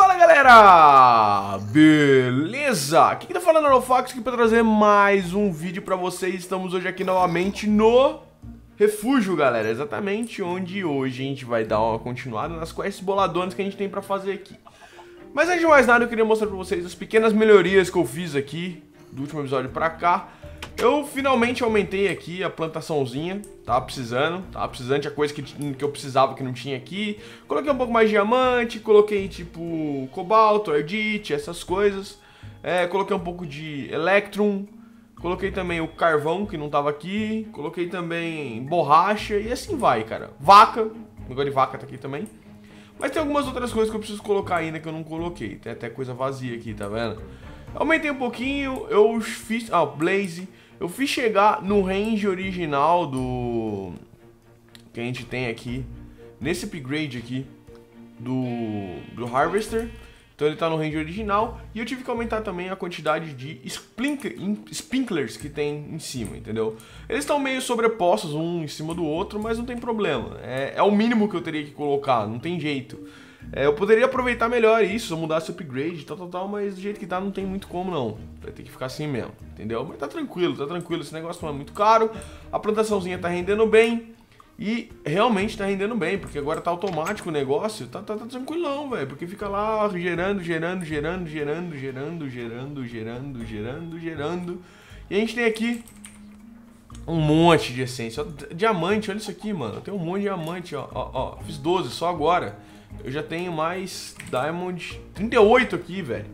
Fala galera! Beleza? Aqui que tá falando é o Fox aqui pra trazer mais um vídeo pra vocês. Estamos hoje aqui novamente no refúgio, galera. Exatamente onde hoje a gente vai dar uma continuada nas quests boladonas que a gente tem pra fazer aqui. Mas antes de mais nada, eu queria mostrar pra vocês as pequenas melhorias que eu fiz aqui do último episódio pra cá. Eu finalmente aumentei aqui a plantaçãozinha, tava precisando, tava precisando, tinha coisa que, que eu precisava que não tinha aqui. Coloquei um pouco mais de diamante, coloquei tipo cobalto, ardite, essas coisas. É, coloquei um pouco de electrum, coloquei também o carvão que não tava aqui, coloquei também borracha e assim vai, cara. Vaca, negócio de vaca tá aqui também. Mas tem algumas outras coisas que eu preciso colocar ainda que eu não coloquei. Tem até coisa vazia aqui, tá vendo? Aumentei um pouquinho, eu fiz... Ah, Blaze. Eu fiz chegar no range original do... Que a gente tem aqui. Nesse upgrade aqui. Do... Do Harvester. Então ele tá no range original. E eu tive que aumentar também a quantidade de sprinklers que tem em cima, entendeu? Eles estão meio sobrepostos um em cima do outro, mas não tem problema. É, é o mínimo que eu teria que colocar, não tem jeito. É, eu poderia aproveitar melhor isso, mudasse o upgrade, tal, tal, tal, mas do jeito que tá não tem muito como não. Vai ter que ficar assim mesmo, entendeu? Mas tá tranquilo, tá tranquilo, esse negócio não é muito caro, a plantaçãozinha tá rendendo bem e realmente tá rendendo bem, porque agora tá automático o negócio, tá, tá, tá tranquilão, velho, porque fica lá gerando, gerando, gerando, gerando, gerando, gerando, gerando, gerando, gerando. E a gente tem aqui um monte de essência. Diamante, olha isso aqui, mano. Tenho um monte de diamante, ó, ó, ó. Fiz 12 só agora. Eu já tenho mais Diamond 38 aqui, velho.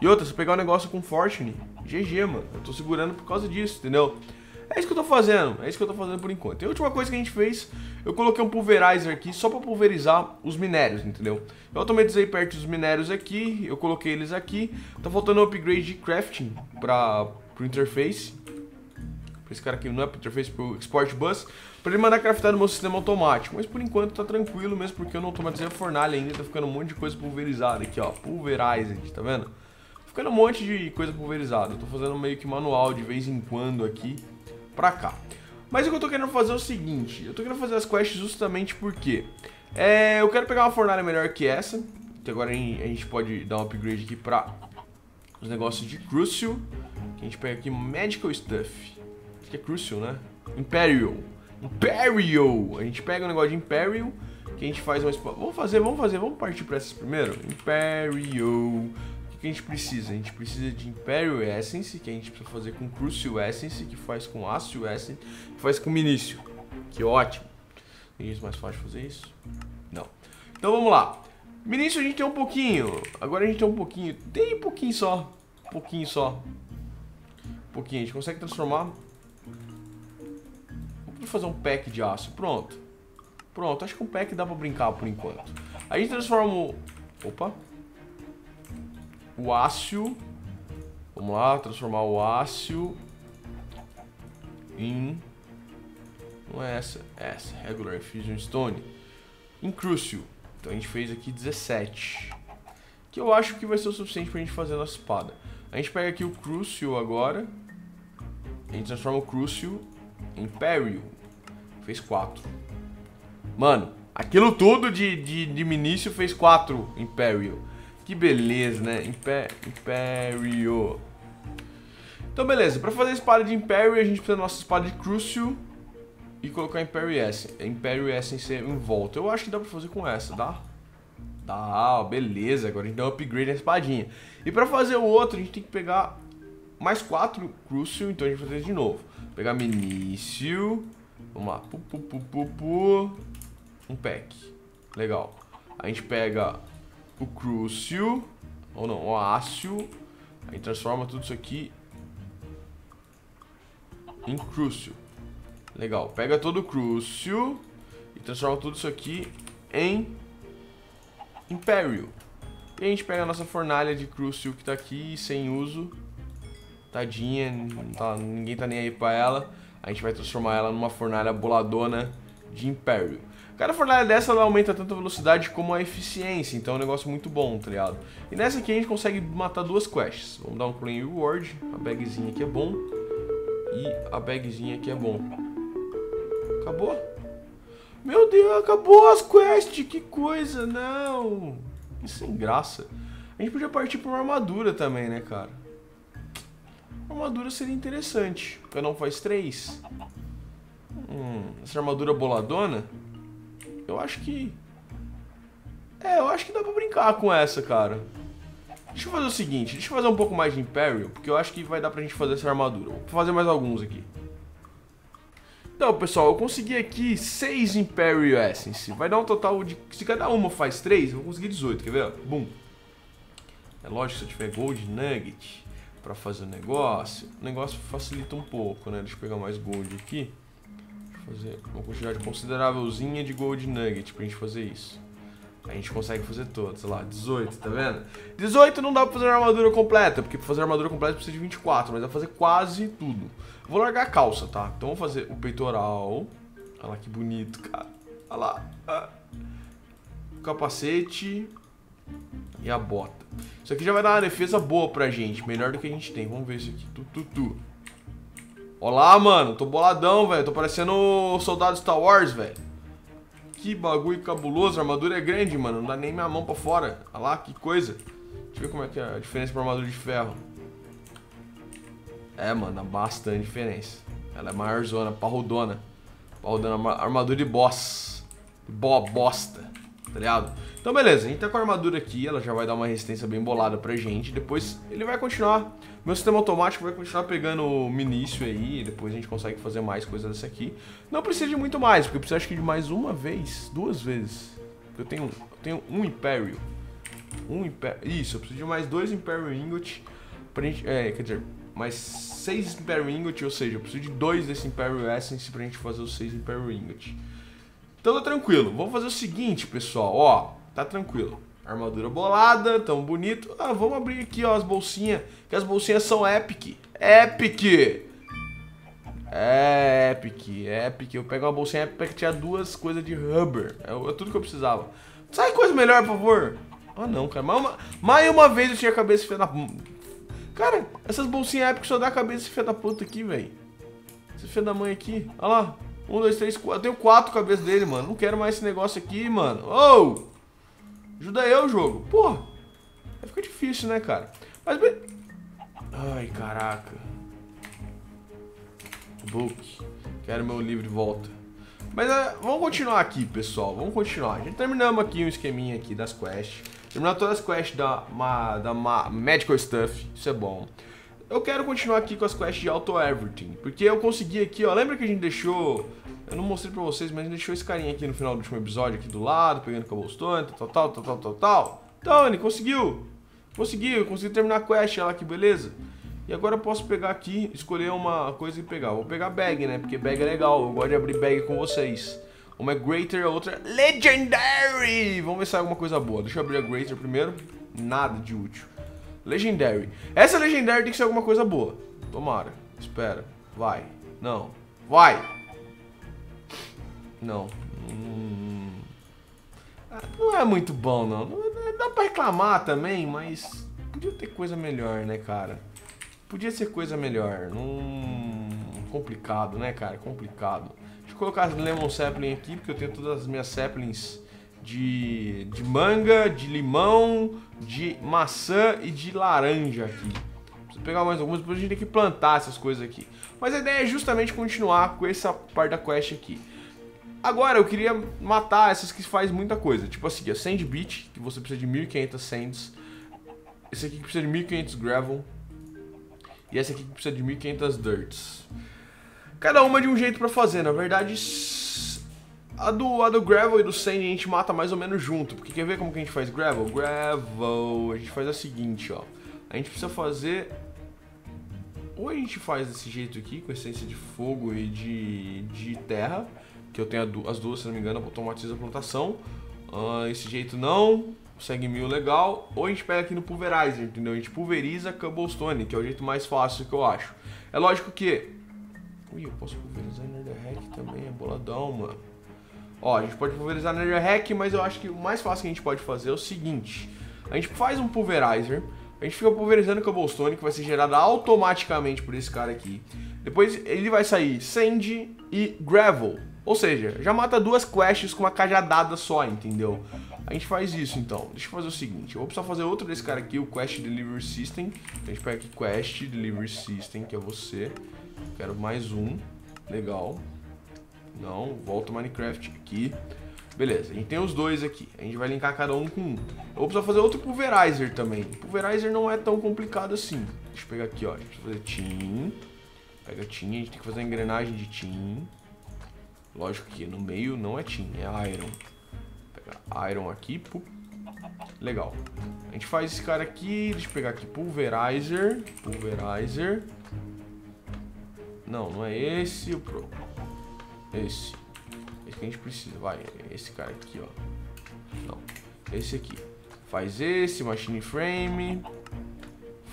E outra, se eu pegar um negócio com Fortune, GG, mano. Eu tô segurando por causa disso, entendeu? É isso que eu tô fazendo, é isso que eu tô fazendo por enquanto. E a última coisa que a gente fez, eu coloquei um pulverizer aqui só pra pulverizar os minérios, entendeu? Eu automatizei perto dos minérios aqui, eu coloquei eles aqui. Tá faltando um upgrade de crafting pra, pro interface. Pra esse cara aqui, não é pro interface, pro export bus para ele mandar craftar no meu sistema automático. Mas por enquanto tá tranquilo mesmo, porque eu não automatizei a fornalha ainda, tá ficando um monte de coisa pulverizada aqui, ó. Pulverized, tá vendo? Ficando um monte de coisa pulverizada. Eu tô fazendo meio que manual de vez em quando aqui pra cá. Mas o que eu tô querendo fazer é o seguinte, eu tô querendo fazer as quests justamente porque é, eu quero pegar uma fornalha melhor que essa, que agora a gente pode dar um upgrade aqui pra os negócios de Crucial, que a gente pega aqui Medical Stuff, que é Crucial, né? Imperial. Imperial. A gente pega o um negócio de Imperial, que a gente faz uma... Vamos fazer, vamos fazer, vamos partir para essas primeiro? Imperial. O que a gente precisa? A gente precisa de Imperial Essence, que a gente precisa fazer com Crucial Essence, que faz com Ácido Essence, que faz com Minício. Que ótimo. Tem jeito mais fácil fazer isso? Não. Então vamos lá. Minício a gente tem um pouquinho. Agora a gente tem um pouquinho. Tem um pouquinho só. Um pouquinho só. Um pouquinho. A gente consegue transformar Vou fazer um pack de aço. Pronto. Pronto, acho que um pack dá pra brincar por enquanto. A gente transforma o... Opa. O ácio. Vamos lá, transformar o ácio em... Não é essa, é essa. Regular Fusion Stone. Em Crucial. Então a gente fez aqui 17. Que eu acho que vai ser o suficiente pra gente fazer a nossa espada. A gente pega aqui o Crucial agora. A gente transforma o Crucial Imperial. Fez 4. Mano, aquilo tudo de, de, de Minício fez 4 Imperial. Que beleza, né? Imper Imperial. Então, beleza. Pra fazer a espada de Imperial, a gente precisa da nossa espada de Crucial e colocar Imperial Essence. Imperial Essence em volta. Eu acho que dá pra fazer com essa, dá? Dá, beleza. Agora a gente dá um upgrade na espadinha. E pra fazer o outro, a gente tem que pegar mais 4 Crucial, então a gente vai fazer de novo. Pegar Minício Vamos lá. Pu, pu, pu, pu, pu. Um pack. Legal. A gente pega o Crucial. Ou não, o Ácio. A gente transforma tudo isso aqui em Crucial. Legal. Pega todo o Crucial e transforma tudo isso aqui em Imperial. E a gente pega a nossa fornalha de Crucial que tá aqui sem uso. Tadinha, tá, ninguém tá nem aí pra ela a gente vai transformar ela numa fornalha boladona de Império. Cada fornalha dessa ela aumenta tanto a velocidade como a eficiência, então é um negócio muito bom, tá ligado? E nessa aqui a gente consegue matar duas quests. Vamos dar um claim reward, a bagzinha aqui é bom e a bagzinha aqui é bom. Acabou? Meu Deus, acabou as quests, que coisa, não! Que sem graça. A gente podia partir pra uma armadura também, né, cara? Armadura seria interessante. Cada um faz três. Hum, essa armadura boladona? Eu acho que... É, eu acho que dá pra brincar com essa, cara. Deixa eu fazer o seguinte, deixa eu fazer um pouco mais de Imperial, porque eu acho que vai dar pra gente fazer essa armadura. Vou fazer mais alguns aqui. Então, pessoal, eu consegui aqui 6 Imperial Essence. Vai dar um total de... Se cada uma faz 3, eu vou conseguir 18, quer ver? Bum. É lógico, se eu tiver Gold Nugget pra fazer o negócio, o negócio facilita um pouco, né? Deixa eu pegar mais Gold aqui. Fazer uma quantidade considerávelzinha de Gold Nugget pra gente fazer isso. A gente consegue fazer todos, olha lá, 18, tá vendo? 18 não dá pra fazer uma armadura completa, porque pra fazer uma armadura completa precisa de 24, mas dá pra fazer quase tudo. Vou largar a calça, tá? Então vou fazer o peitoral. Olha lá que bonito, cara. Olha lá. Ah. O capacete e a bota. Isso aqui já vai dar uma defesa boa pra gente, melhor do que a gente tem. Vamos ver isso aqui. Tu, tu, tu. Olá, mano. Tô boladão, velho. Tô parecendo soldado Star Wars, velho. Que bagulho cabuloso. A armadura é grande, mano. Não dá nem minha mão pra fora. Olha lá, que coisa. Deixa eu ver como é que é a diferença pra armadura de ferro. É, mano, bastante diferença. Ela é maiorzona, parrudona. Parrudona, armadura de boss. Bo bosta, tá ligado? Então, beleza, a gente tá com a armadura aqui, ela já vai dar uma resistência bem bolada pra gente. Depois ele vai continuar, meu sistema automático vai continuar pegando o início aí, depois a gente consegue fazer mais coisas dessa aqui. Não precisa de muito mais, porque eu preciso acho que de mais uma vez, duas vezes. Eu tenho, eu tenho um Império. Um isso, eu preciso de mais dois Império Ingot pra gente, é, quer dizer, mais seis Império Ingot, ou seja, eu preciso de dois desse Império Essence pra gente fazer os seis Império Ingot. Então tá tranquilo, vamos fazer o seguinte, pessoal, ó tá tranquilo. Armadura bolada, tão bonito. Ah, vamos abrir aqui, ó, as bolsinhas. Que as bolsinhas são epic. Epic! É epic, epic. Eu pego uma bolsinha epic que tinha duas coisas de rubber. É, é, tudo que eu precisava. Sai coisa melhor, por favor. Ah, não, cara. Mais uma, mais uma vez eu tinha a cabeça feia da... Cara, essas bolsinhas epic só dá a cabeça feia da puta aqui, velho. Esse filho da mãe aqui. Olha lá. Um, dois, três, quatro. Eu tenho quatro cabeças dele, mano. Não quero mais esse negócio aqui, mano. Oh! Ajuda eu, jogo. Pô, vai ficar difícil, né, cara? Mas... Ai, caraca. Book. Quero meu livro de volta. Mas uh, vamos continuar aqui, pessoal. Vamos continuar. Já terminamos aqui um esqueminha aqui das quests. Terminar todas as quests da, ma, da ma, Medical Stuff. Isso é bom. Eu quero continuar aqui com as quests de Auto Everything. Porque eu consegui aqui, ó. Lembra que a gente deixou eu não mostrei pra vocês, mas deixou esse carinha aqui no final do último episódio, aqui do lado, pegando cobblestone, tal, tal, tal, tal, tal, tal. Então, ele conseguiu. Conseguiu, consegui terminar a quest, olha lá que beleza. E agora eu posso pegar aqui, escolher uma coisa e pegar. Vou pegar bag, né? Porque bag é legal, eu gosto de abrir bag com vocês. Uma é Greater, a outra é Legendary. Vamos ver se sai alguma coisa boa. Deixa eu abrir a Greater primeiro. Nada de útil. Legendary. Essa Legendary tem que ser alguma coisa boa. Tomara. Espera. Vai. Não. Vai. Não. Hum... Não é muito bom, não. Dá pra reclamar também, mas podia ter coisa melhor, né, cara? Podia ser coisa melhor. Hum... Complicado, né, cara? Complicado. Deixa eu colocar as Lemon Sapling aqui, porque eu tenho todas as minhas saplings de, de manga, de limão, de maçã e de laranja aqui. Preciso pegar mais algumas, depois a gente tem que plantar essas coisas aqui. Mas a ideia é justamente continuar com essa parte da quest aqui. Agora, eu queria matar essas que faz muita coisa. Tipo assim, a Sand Beach, que você precisa de 1500 sands. Esse aqui que precisa de 1500 gravel. E esse aqui que precisa de 1500 dirts. Cada uma de um jeito pra fazer. Na verdade, a do, a do gravel e do sand a gente mata mais ou menos junto. Porque quer ver como que a gente faz gravel? Gravel, a gente faz a seguinte, ó. A gente precisa fazer... Ou a gente faz desse jeito aqui, com essência de fogo e de, de terra que eu tenho as duas, se não me engano, automatiza a plantação. Uh, esse jeito não, segue mil legal. Ou a gente pega aqui no pulverizer, entendeu? A gente pulveriza cobblestone, que é o jeito mais fácil que eu acho. É lógico que... Ui, eu posso pulverizar Netherrack também, é boladão, mano. Ó, a gente pode pulverizar Netherrack, mas eu acho que o mais fácil que a gente pode fazer é o seguinte. A gente faz um pulverizer, a gente fica pulverizando cobblestone, que vai ser gerado automaticamente por esse cara aqui. Depois ele vai sair sand e gravel. Ou seja, já mata duas quests com uma cajadada só, entendeu? A gente faz isso então. Deixa eu fazer o seguinte: eu vou precisar fazer outro desse cara aqui, o Quest Delivery System. A gente pega aqui Quest Delivery System, que é você. Quero mais um. Legal. Não, volta o Minecraft aqui. Beleza, a gente tem os dois aqui. A gente vai linkar cada um com um. Eu vou precisar fazer outro Pulverizer também. Pulverizer não é tão complicado assim. Deixa eu pegar aqui, ó. A gente fazer Team. Pega Team, a gente tem que fazer a engrenagem de Team. Lógico que no meio não é Team, é Iron. Pega Iron aqui. Legal. A gente faz esse cara aqui. Deixa eu pegar aqui. Pulverizer. Pulverizer. Não, não é esse o pro. Esse. Esse que a gente precisa. Vai, esse cara aqui, ó. Não. Esse aqui. Faz esse, machine frame.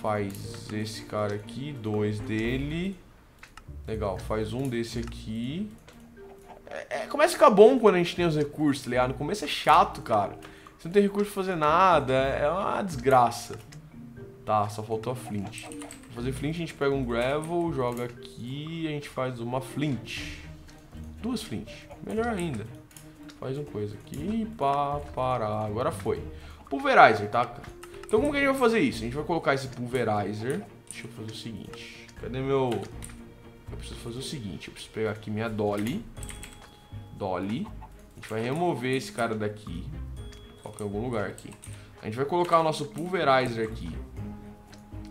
Faz esse cara aqui, dois dele. Legal, faz um desse aqui. É, é, começa a ficar bom quando a gente tem os recursos, tá ligado? No começo é chato, cara. Você não tem recurso pra fazer nada, é uma desgraça. Tá, só faltou a flint. Pra fazer flint a gente pega um gravel, joga aqui e a gente faz uma flint. Duas flint, melhor ainda. Faz uma coisa aqui, pá, parar. Agora foi. Pulverizer, tá? Então como que a gente vai fazer isso? A gente vai colocar esse pulverizer. Deixa eu fazer o seguinte. Cadê meu... Eu preciso fazer o seguinte. Eu preciso pegar aqui minha dolly. Dolly. A gente vai remover esse cara daqui. Colocar em algum lugar aqui. A gente vai colocar o nosso pulverizer aqui.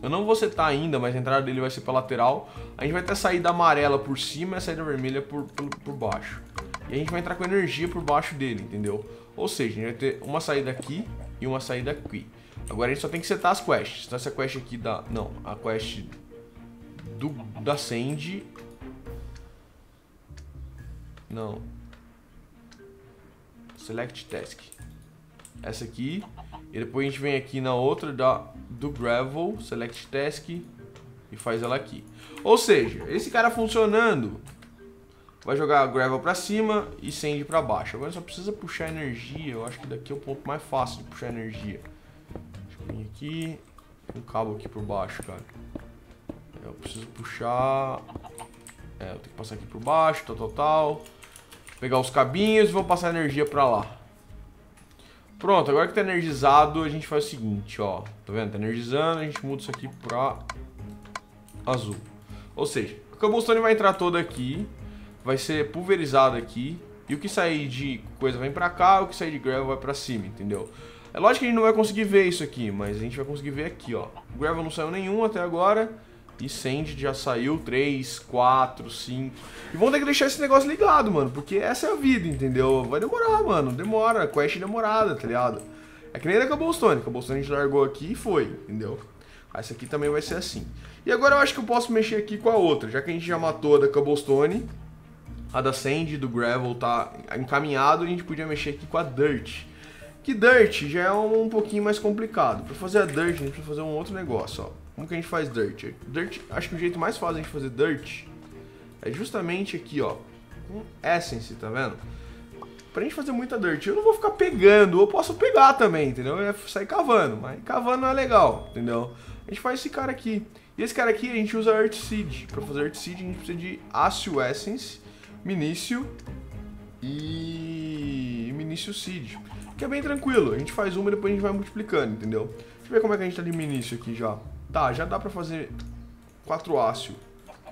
Eu não vou setar ainda, mas a entrada dele vai ser para lateral. A gente vai ter a saída amarela por cima e a saída vermelha por, por, por baixo. E a gente vai entrar com energia por baixo dele, entendeu? Ou seja, a gente vai ter uma saída aqui e uma saída aqui. Agora a gente só tem que setar as quests. Então essa quest aqui da... Não, a quest do, da Sandy... Não. Select Task. Essa aqui. E depois a gente vem aqui na outra da, do Gravel, Select Task e faz ela aqui. Ou seja, esse cara funcionando, vai jogar Gravel pra cima e Sand pra baixo. Agora só precisa puxar energia, eu acho que daqui é o ponto mais fácil de puxar energia. Deixa eu vir aqui, um cabo aqui por baixo, cara. Eu preciso puxar... É, eu tenho que passar aqui por baixo, tal, tal, tal. Pegar os cabinhos e vou passar energia pra lá. Pronto, agora que tá energizado, a gente faz o seguinte, ó. Tá vendo? Tá energizando, a gente muda isso aqui pra azul. Ou seja, a cobblestone vai entrar toda aqui, vai ser pulverizado aqui, e o que sair de coisa vem pra cá, o que sair de gravel vai pra cima, entendeu? É lógico que a gente não vai conseguir ver isso aqui, mas a gente vai conseguir ver aqui, ó. Gravel não saiu nenhum até agora, e Sand já saiu 3, 4, 5. E vamos ter que deixar esse negócio ligado, mano. Porque essa é a vida, entendeu? Vai demorar, mano. Demora. Quest demorada, tá ligado? É que nem da Cobblestone. Cobblestone a gente largou aqui e foi, entendeu? Essa aqui também vai ser assim. E agora eu acho que eu posso mexer aqui com a outra. Já que a gente já matou a da Cobblestone. A da Sand, do Gravel tá encaminhado. A gente podia mexer aqui com a Dirt. Que Dirt já é um, um pouquinho mais complicado. Pra fazer a Dirt, a gente precisa fazer um outro negócio, ó. Como que a gente faz dirt? Dirt, acho que o jeito mais fácil de fazer dirt é justamente aqui, ó, com essence, tá vendo? Pra gente fazer muita dirt, eu não vou ficar pegando, eu posso pegar também, entendeu? Eu ia sair cavando, mas cavando não é legal, entendeu? A gente faz esse cara aqui. E esse cara aqui a gente usa Earth Seed. Pra fazer Earth Seed a gente precisa de Ácio Essence, Minício e Minício Seed. Que é bem tranquilo, a gente faz uma e depois a gente vai multiplicando, entendeu? Deixa eu ver como é que a gente tá de Minício aqui já. Tá, já dá pra fazer quatro ácido.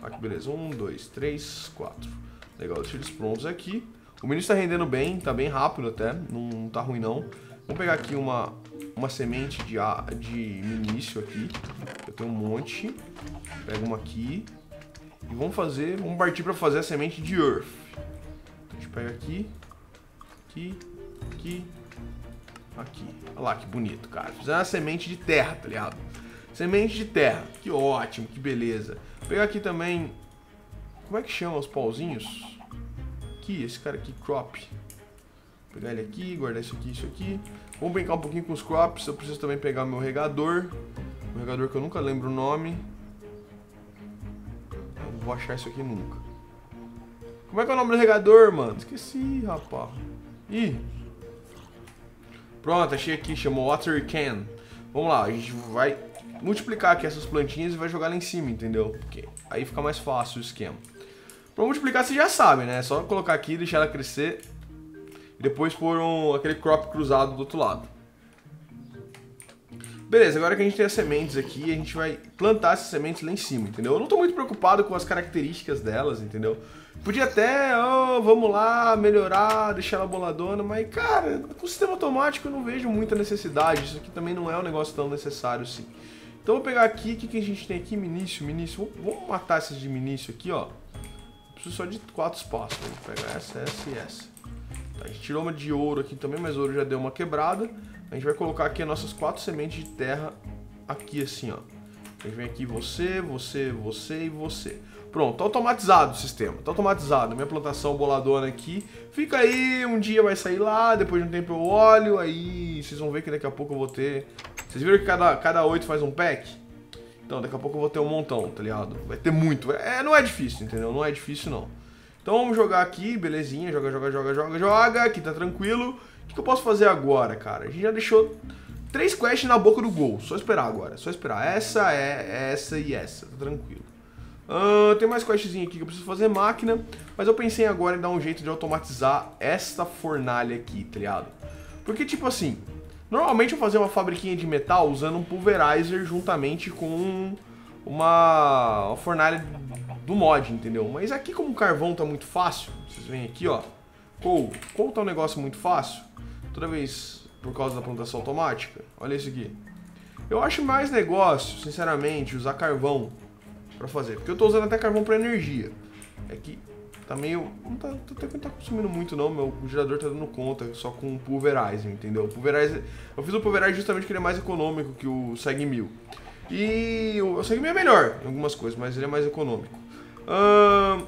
Aqui, beleza. Um, dois, três, quatro. Legal, deixa eles prontos aqui. O menino está rendendo bem, tá bem rápido até, não tá ruim não. Vamos pegar aqui uma, uma semente de, de início aqui. Eu tenho um monte. Pega uma aqui. E vamos fazer, vamos partir para fazer a semente de Earth. Então, a gente pega aqui, aqui, aqui, aqui. Olha lá que bonito, cara. Fizer uma semente de terra, tá ligado? Semente de terra. Que ótimo, que beleza. Vou pegar aqui também... Como é que chama os pauzinhos? Aqui, esse cara aqui, crop. Vou pegar ele aqui, guardar isso aqui, isso aqui. Vamos brincar um pouquinho com os crops. Eu preciso também pegar meu regador. Um regador que eu nunca lembro o nome. Eu não vou achar isso aqui nunca. Como é que é o nome do regador, mano? Esqueci, rapaz. Ih. Pronto, achei aqui. Chamou Water Can. Vamos lá, a gente vai multiplicar aqui essas plantinhas e vai jogar lá em cima, entendeu? Porque aí fica mais fácil o esquema. Pra multiplicar você já sabe, né? É só colocar aqui, deixar ela crescer. E depois pôr um, aquele crop cruzado do outro lado. Beleza, agora que a gente tem as sementes aqui, a gente vai plantar essas sementes lá em cima, entendeu? Eu não tô muito preocupado com as características delas, entendeu? Podia até, oh, vamos lá, melhorar, deixar ela boladona, mas, cara, com o sistema automático eu não vejo muita necessidade. Isso aqui também não é um negócio tão necessário assim. Então vou pegar aqui, o que, que a gente tem aqui? Minício, minício. Vamos matar esses de minício aqui, ó. Preciso só de quatro espaços. Vou pegar essa, essa e essa. Tá, a gente tirou uma de ouro aqui também, mas ouro já deu uma quebrada. A gente vai colocar aqui as nossas quatro sementes de terra aqui assim, ó. A gente vem aqui você, você, você e você. Pronto, tá automatizado o sistema, tá automatizado. Minha plantação boladona aqui. Fica aí, um dia vai sair lá, depois de um tempo eu olho, aí vocês vão ver que daqui a pouco eu vou ter... Vocês viram que cada, cada 8 faz um pack? Então, daqui a pouco eu vou ter um montão, tá ligado? Vai ter muito. É, não é difícil, entendeu? Não é difícil, não. Então vamos jogar aqui, belezinha. Joga, joga, joga, joga, joga. Aqui tá tranquilo. O que eu posso fazer agora, cara? A gente já deixou três quests na boca do gol. Só esperar agora, só esperar. Essa é essa e essa, tá tranquilo. Uh, tem mais questzinha aqui que eu preciso fazer máquina, mas eu pensei agora em dar um jeito de automatizar esta fornalha aqui, tá ligado? Porque, tipo assim, normalmente eu fazia uma fabriquinha de metal usando um pulverizer juntamente com uma, uma fornalha do mod, entendeu? Mas aqui como o carvão tá muito fácil, vocês veem aqui, ó, coal, coal tá um negócio muito fácil, toda vez por causa da plantação automática, olha isso aqui. Eu acho mais negócio, sinceramente, usar carvão para fazer, porque eu tô usando até carvão para energia. É que tá meio, não tá, não tá consumindo muito não, meu gerador tá dando conta só com o pulverizer, entendeu? O pulverizer, eu fiz o pulverizer justamente porque ele é mais econômico que o Seg 1000. E o Seg 1000 é melhor em algumas coisas, mas ele é mais econômico. Uh,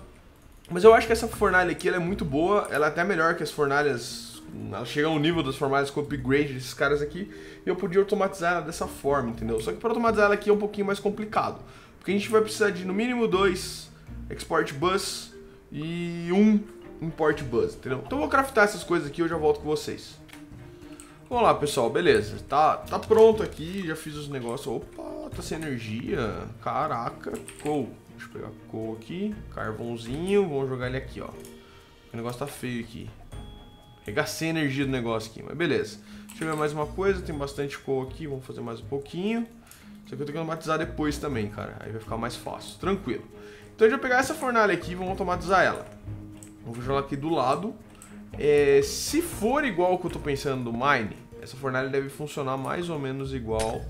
mas eu acho que essa fornalha aqui é muito boa, ela é até melhor que as fornalhas. Ela chega ao nível das fornalhas com upgrade desses caras aqui. E eu podia automatizar ela dessa forma, entendeu? Só que para automatizar ela aqui é um pouquinho mais complicado. Porque a gente vai precisar de no mínimo dois export bus e um import bus, entendeu? Então eu vou craftar essas coisas aqui e eu já volto com vocês. Vamos lá, pessoal, beleza. Tá, tá pronto aqui, já fiz os negócios. Opa, tá sem energia. Caraca, cool. Deixa eu pegar coal aqui, carvãozinho, vamos jogar ele aqui, ó. O negócio tá feio aqui. Regacei a energia do negócio aqui, mas beleza. Deixa eu ver mais uma coisa, tem bastante coal aqui, vamos fazer mais um pouquinho. Isso aqui eu tenho que automatizar depois também, cara. Aí vai ficar mais fácil, tranquilo. Então a gente vai pegar essa fornalha aqui e vamos automatizar ela. Vou jogar aqui do lado. É, se for igual o que eu tô pensando do Mine, essa fornalha deve funcionar mais ou menos igual...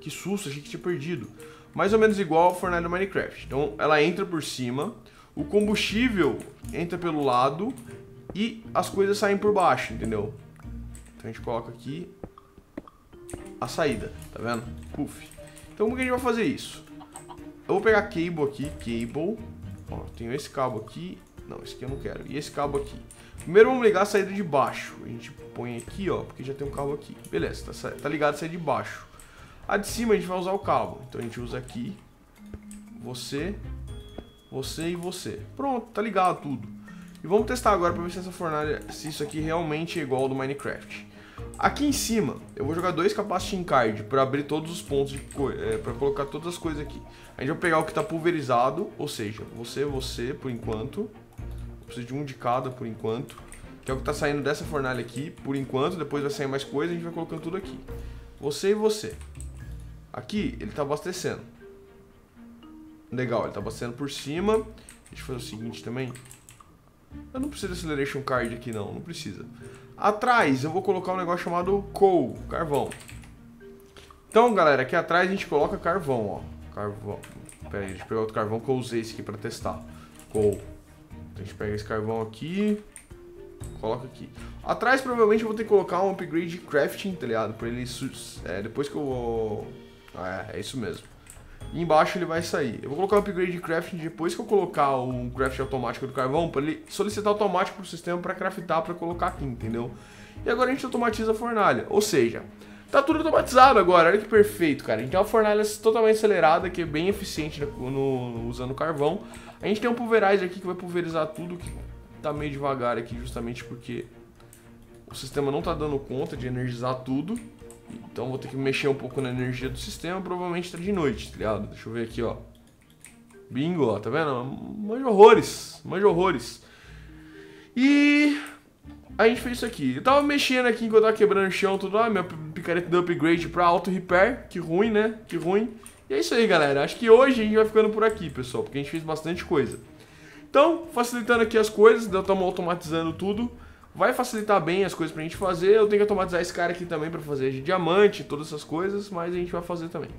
Que susto, achei que tinha perdido mais ou menos igual ao fornalha do Minecraft. Então ela entra por cima, o combustível entra pelo lado e as coisas saem por baixo, entendeu? Então a gente coloca aqui a saída, tá vendo? Puf. Então como que a gente vai fazer isso? Eu vou pegar cable aqui, cable. Ó, tenho esse cabo aqui. Não, esse aqui eu não quero. E esse cabo aqui. Primeiro vamos ligar a saída de baixo. A gente põe aqui, ó, porque já tem um cabo aqui. Beleza, tá, tá ligado a saída de baixo. A de cima a gente vai usar o cabo. Então a gente usa aqui. Você, você e você. Pronto, tá ligado tudo. E vamos testar agora para ver se essa fornalha, se isso aqui realmente é igual ao do Minecraft. Aqui em cima, eu vou jogar dois capaciting card para abrir todos os pontos, é, para colocar todas as coisas aqui. A gente vai pegar o que está pulverizado, ou seja, você, você, por enquanto. Eu preciso de um de cada por enquanto. Que é o que está saindo dessa fornalha aqui, por enquanto. Depois vai sair mais coisa, a gente vai colocando tudo aqui. Você e você. Aqui, ele está abastecendo. Legal, ele está abastecendo por cima. Deixa eu fazer o seguinte também. Eu não preciso de Acceleration Card aqui não, não precisa. Atrás eu vou colocar um negócio chamado Coal, carvão. Então, galera, aqui atrás a gente coloca carvão, ó. Carvão. Pera aí, deixa eu pegar outro carvão que eu usei esse aqui pra testar. Coal. Então, a gente pega esse carvão aqui, coloca aqui. Atrás provavelmente eu vou ter que colocar um upgrade de crafting, tá ligado? Pra ele, é, depois que eu vou é, é isso mesmo. E embaixo ele vai sair. Eu vou colocar o upgrade de crafting depois que eu colocar o craft automático do carvão, para ele solicitar automático pro sistema para craftar, para colocar aqui, entendeu? E agora a gente automatiza a fornalha. Ou seja, tá tudo automatizado agora. Olha que perfeito, cara. A gente tem uma fornalha totalmente acelerada, que é bem eficiente no, no, usando carvão. A gente tem um pulverizer aqui que vai pulverizar tudo, que tá meio devagar aqui, justamente porque o sistema não tá dando conta de energizar tudo. Então vou ter que mexer um pouco na energia do sistema, provavelmente tá de noite, tá ligado? Deixa eu ver aqui, ó. Bingo, ó, tá vendo? Manja horrores, manja horrores. E a gente fez isso aqui. Eu tava mexendo aqui enquanto eu tava quebrando o chão, tudo lá, minha picareta deu upgrade pra auto repair, que ruim, né? Que ruim. E é isso aí, galera. Acho que hoje a gente vai ficando por aqui, pessoal, porque a gente fez bastante coisa. Então, facilitando aqui as coisas, estamos automatizando tudo. Vai facilitar bem as coisas pra gente fazer. Eu tenho que automatizar esse cara aqui também pra fazer de diamante, todas essas coisas, mas a gente vai fazer também.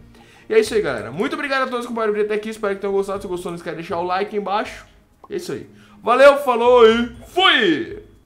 E é isso aí, galera. Muito obrigado a todos que vídeo até aqui. Espero que tenham gostado. Se gostou, não esquece de deixar o like aí embaixo. É isso aí. Valeu, falou e fui!